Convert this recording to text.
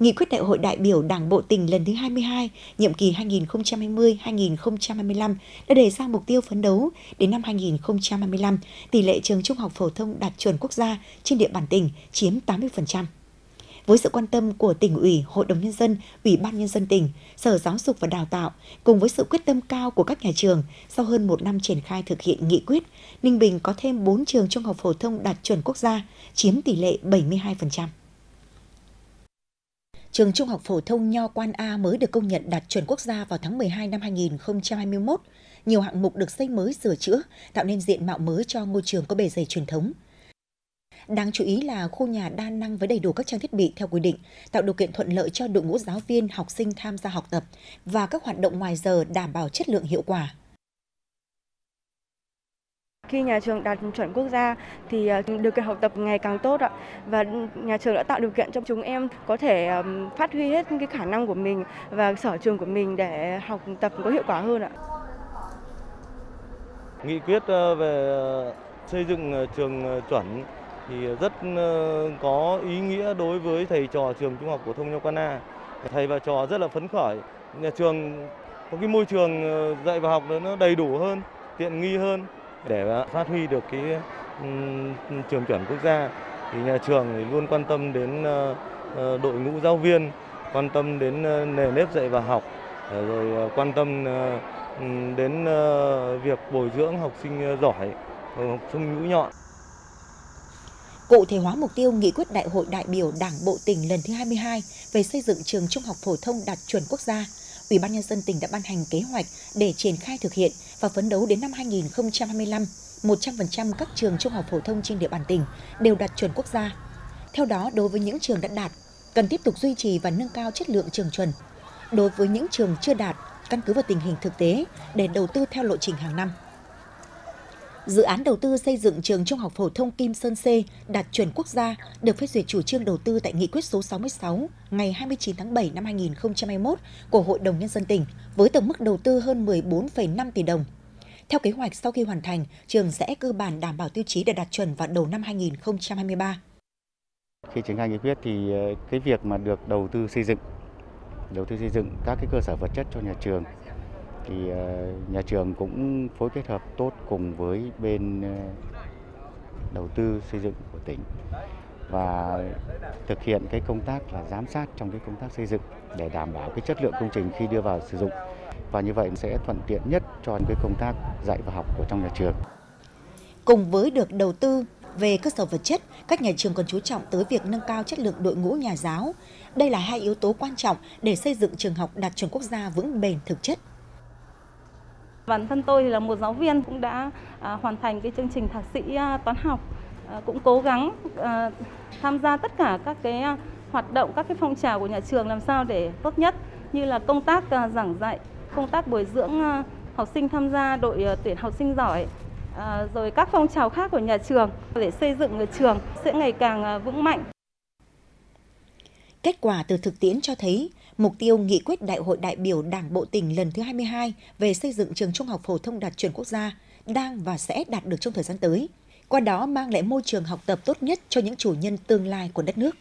Nghị quyết Đại hội đại biểu Đảng bộ tỉnh lần thứ 22, nhiệm kỳ 2020-2025 đã đề ra mục tiêu phấn đấu đến năm 2025, tỷ lệ trường trung học phổ thông đạt chuẩn quốc gia trên địa bàn tỉnh chiếm 80%. Với sự quan tâm của tỉnh ủy, Hội đồng Nhân dân, Ủy ban Nhân dân tỉnh, Sở Giáo dục và Đào tạo, cùng với sự quyết tâm cao của các nhà trường, sau hơn một năm triển khai thực hiện nghị quyết, Ninh Bình có thêm 4 trường trung học phổ thông đạt chuẩn quốc gia, chiếm tỷ lệ 72%. Trường Trung học phổ thông Nho Quan A mới được công nhận đạt chuẩn quốc gia vào tháng 12 năm 2021. Nhiều hạng mục được xây mới sửa chữa, tạo nên diện mạo mới cho ngôi trường có bề dày truyền thống. Đáng chú ý là khu nhà đa năng với đầy đủ các trang thiết bị theo quy định, tạo điều kiện thuận lợi cho đội ngũ giáo viên, học sinh tham gia học tập và các hoạt động ngoài giờ đảm bảo chất lượng hiệu quả. Khi nhà trường đạt chuẩn quốc gia thì ờ, điều kiện học tập ngày càng tốt ạ và nhà trường đã tạo điều kiện cho chúng em có thể phát huy hết cái khả năng của mình và sở trường của mình để học tập có hiệu quả hơn ạ. Nghị quyết ờ, về ờ, xây dựng trường chuẩn thì rất có ý nghĩa đối với thầy trò trường Trung học phổ thông Nho Quan A. Thầy và trò rất là phấn khởi. Nhà trường có cái môi trường dạy và học nó đầy đủ hơn, tiện nghi hơn để à, phát huy được cái trường chuẩn quốc gia thì nhà trường thì luôn quan tâm đến ờ, ờ, đội ngũ giáo viên, quan tâm đến ờ, nề nếp dạy và học, rồi quan tâm đến việc bồi dưỡng học sinh giỏi, học sinh mũi nhọn. Cụ thể hóa mục tiêu nghị quyết Đại hội đại biểu Đảng bộ tỉnh lần thứ 22 về xây dựng trường trung học phổ thông đạt chuẩn quốc gia Ủy ban nhân dân tỉnh đã ban hành kế hoạch để triển khai thực hiện và phấn đấu đến năm 2025, 100% các trường trung học phổ thông trên địa bàn tỉnh đều đạt chuẩn quốc gia. Theo đó, đối với những trường đã đạt, cần tiếp tục duy trì và nâng cao chất lượng trường chuẩn. Đối với những trường chưa đạt, căn cứ vào tình hình thực tế để đầu tư theo lộ trình hàng năm. Dự án đầu tư xây dựng trường Trung học phổ thông Kim Sơn C đạt chuẩn quốc gia được phê duyệt chủ trương đầu tư tại nghị quyết số 66 ngày 29 tháng 7 năm 2021 của Hội đồng Nhân dân tỉnh với tổng mức đầu tư hơn 14,5 tỷ đồng. Theo kế hoạch, sau khi hoàn thành, trường sẽ cơ bản đảm bảo tiêu chí để đạt chuẩn vào đầu năm 2023. Khi triển khai nghị quyết thì ờ, cái việc mà được đầu tư xây dựng, đầu tư xây dựng các cái cơ sở vật chất cho nhà trường thì ờ, nhà trường cũng phối kết hợp tốt cùng với bên ờ, đầu tư xây dựng của tỉnh và thực hiện cái công tác là giám sát trong cái công tác xây dựng để đảm bảo cái chất lượng công trình khi đưa vào sử dụng và như vậy sẽ thuận tiện nhất cho cái công tác dạy và học của trong nhà trường. Cùng với được đầu tư về cơ sở vật chất, các nhà trường còn chú trọng tới việc nâng cao chất lượng đội ngũ nhà giáo. Đây là hai yếu tố quan trọng để xây dựng trường học đạt chuẩn quốc gia vững bền thực chất. Bản thân tôi thì là một giáo viên cũng đã à, hoàn thành cái chương trình thạc sĩ à, toán học, à, cũng cố gắng à, tham gia tất cả các cái à, hoạt động, các cái phong trào của nhà trường làm sao để tốt nhất như là công tác à, giảng dạy, công tác bồi dưỡng à, học sinh tham gia đội à, tuyển học sinh giỏi, à, rồi các phong trào khác của nhà trường để xây dựng trường sẽ ngày càng à, vững mạnh. Kết quả từ thực tiễn cho thấy, mục tiêu nghị quyết Đại hội đại biểu Đảng bộ tỉnh lần thứ 22 về xây dựng trường trung học phổ thông đạt chuẩn quốc gia đang và sẽ đạt được trong thời gian tới. Qua đó mang lại môi trường học tập tốt nhất cho những chủ nhân tương lai của đất nước.